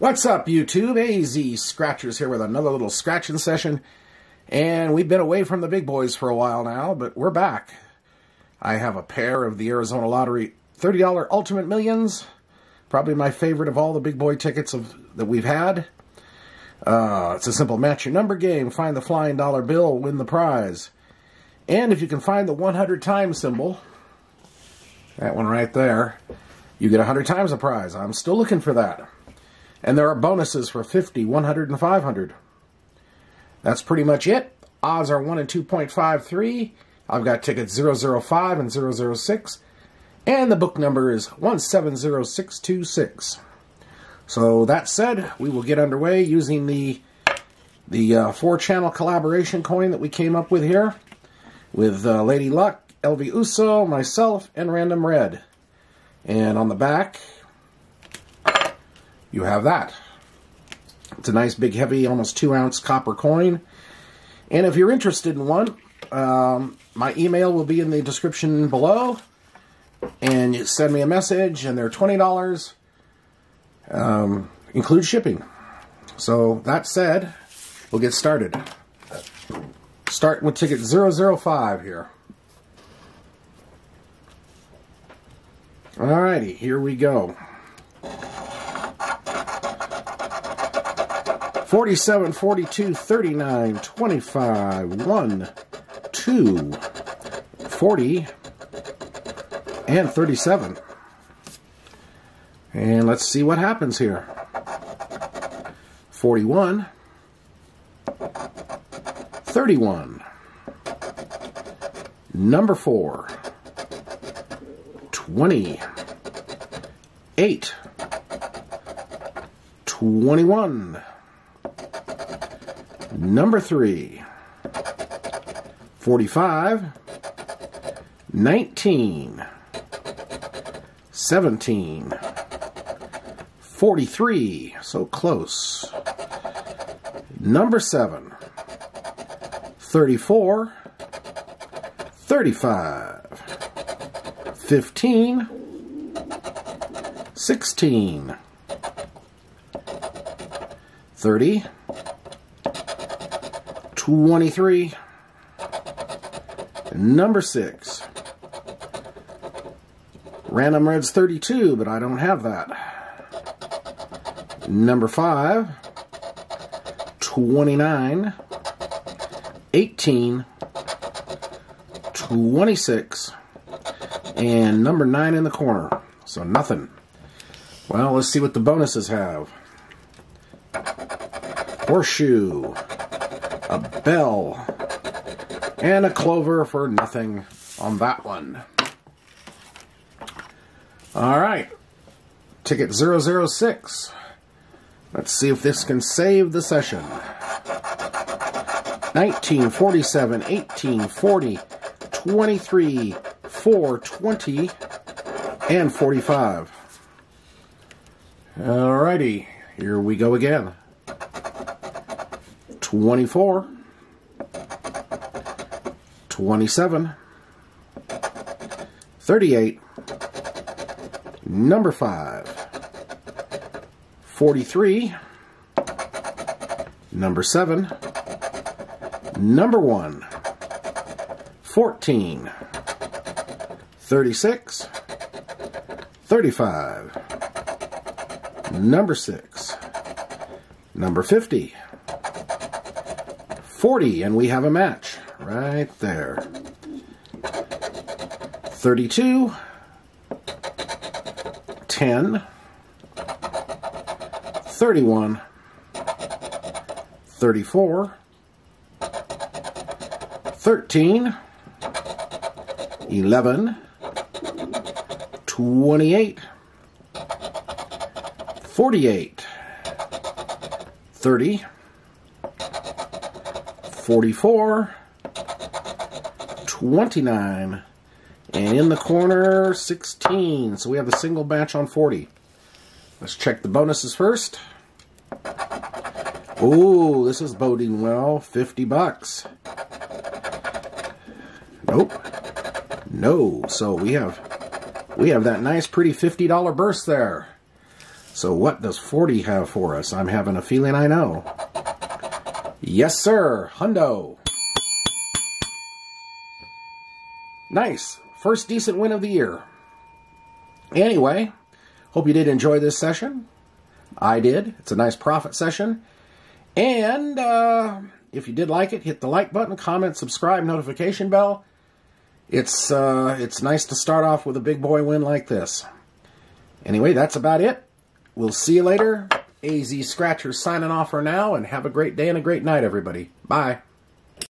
What's up, YouTube? AZ Scratchers here with another little scratching session. And we've been away from the big boys for a while now, but we're back. I have a pair of the Arizona Lottery $30 Ultimate Millions. Probably my favorite of all the big boy tickets of, that we've had. Uh, it's a simple match your number game. Find the flying dollar bill, win the prize. And if you can find the 100 times symbol, that one right there, you get 100 times the prize. I'm still looking for that. And there are bonuses for 50, 100, and 500. That's pretty much it. Odds are 1 and 2.53. I've got tickets 005 and 006. And the book number is 170626. So that said, we will get underway using the the uh, four-channel collaboration coin that we came up with here with uh, Lady Luck, LV Uso, myself, and Random Red. And on the back, you have that. It's a nice big heavy almost two ounce copper coin. And if you're interested in one, um, my email will be in the description below. And you send me a message and they're $20. Um, include shipping. So that said, we'll get started. Start with ticket 005 here. Alrighty, here we go. 47, 42, 39, 25, 1, 2, 40, and 37. And let's see what happens here. 41, 31, number 4, 20, 8, 21, number 3, 45, 19, 17, 43, so close, number 7, 34, 35, 15, 16, 30, 23, number 6. Random Reds 32, but I don't have that. Number 5, 29, 18, 26, and number 9 in the corner. So nothing. Well, let's see what the bonuses have. Horseshoe, a bell, and a clover for nothing on that one. All right, ticket 006. Let's see if this can save the session. 1947, 1840, 23, 4, 20, and 45. Alrighty, here we go again. 24, 27, 38, number 5, 43, number 7, number 1, 14, 36, 35, number 6, number 50, 40, and we have a match right there. 32, 10, 31, 34, 13, 11, 28, 48, 30, 44, 29, and in the corner, 16. So we have a single batch on 40. Let's check the bonuses first. Oh, this is boding well. 50 bucks. Nope. No. So we have we have that nice pretty $50 burst there. So what does 40 have for us? I'm having a feeling I know. Yes, sir. Hundo. Nice. First decent win of the year. Anyway, hope you did enjoy this session. I did. It's a nice profit session. And uh, if you did like it, hit the like button, comment, subscribe, notification bell. It's uh, it's nice to start off with a big boy win like this. Anyway, that's about it. We'll see you later. AZ Scratcher signing off for now, and have a great day and a great night, everybody. Bye.